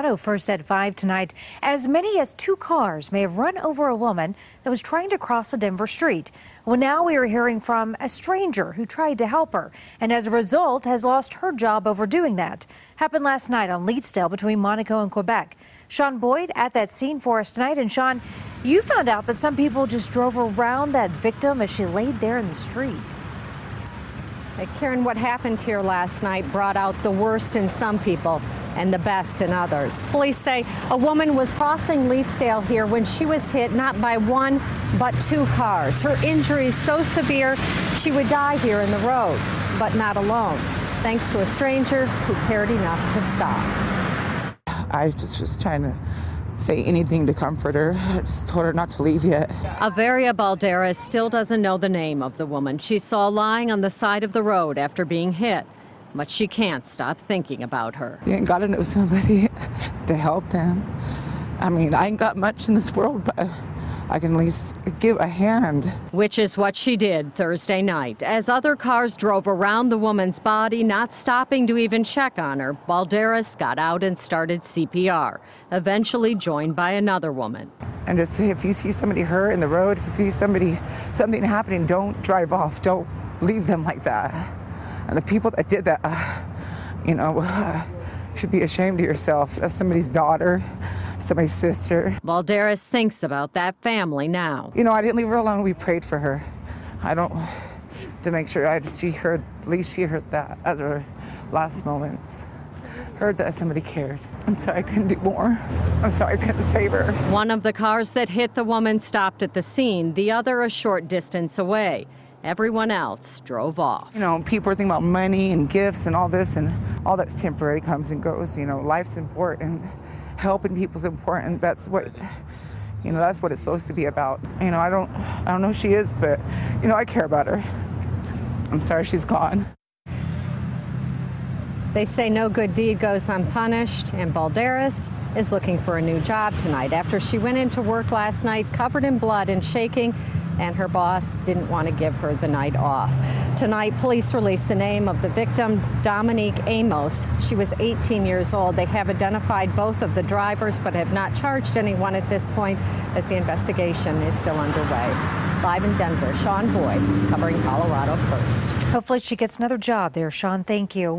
Auto first at 5 tonight. As many as two cars may have run over a woman that was trying to cross a Denver street. Well, now we are hearing from a stranger who tried to help her and as a result has lost her job over doing that. Happened last night on Leetsdale between Monaco and Quebec. Sean Boyd at that scene for us tonight. And Sean, you found out that some people just drove around that victim as she laid there in the street. Karen, what happened here last night brought out the worst in some people and the best in others. Police say a woman was crossing Leetsdale here when she was hit not by one but two cars. Her injuries so severe she would die here in the road, but not alone, thanks to a stranger who cared enough to stop. I just was trying to say anything to comfort her. I just told her not to leave yet. Averia Balderas still doesn't know the name of the woman she saw lying on the side of the road after being hit but she can't stop thinking about her. You ain't got to know somebody to help them. I mean, I ain't got much in this world, but I can at least give a hand. Which is what she did Thursday night. As other cars drove around the woman's body, not stopping to even check on her, Balderas got out and started CPR, eventually joined by another woman. And just if you see somebody hurt in the road, if you see somebody, something happening, don't drive off. Don't leave them like that. And the people that did that, uh, you know, uh, should be ashamed of yourself as somebody's daughter, somebody's sister. Balderas thinks about that family now. You know, I didn't leave her alone. We prayed for her. I don't, to make sure I just, she heard, at least she heard that as her last moments. Heard that somebody cared. I'm sorry I couldn't do more. I'm sorry I couldn't save her. One of the cars that hit the woman stopped at the scene, the other a short distance away. Everyone else drove off. You know, people are thinking about money and gifts and all this, and all that's temporary comes and goes. You know, life's important, helping people's important. That's what, you know, that's what it's supposed to be about. You know, I don't, I don't know who she is, but you know, I care about her. I'm sorry she's gone. They say no good deed goes unpunished, and Balderas is looking for a new job tonight after she went into work last night covered in blood and shaking and her boss didn't want to give her the night off. Tonight, police released the name of the victim, Dominique Amos. She was 18 years old. They have identified both of the drivers but have not charged anyone at this point as the investigation is still underway. Live in Denver, Sean Boyd covering Colorado first. Hopefully she gets another job there. Sean, thank you.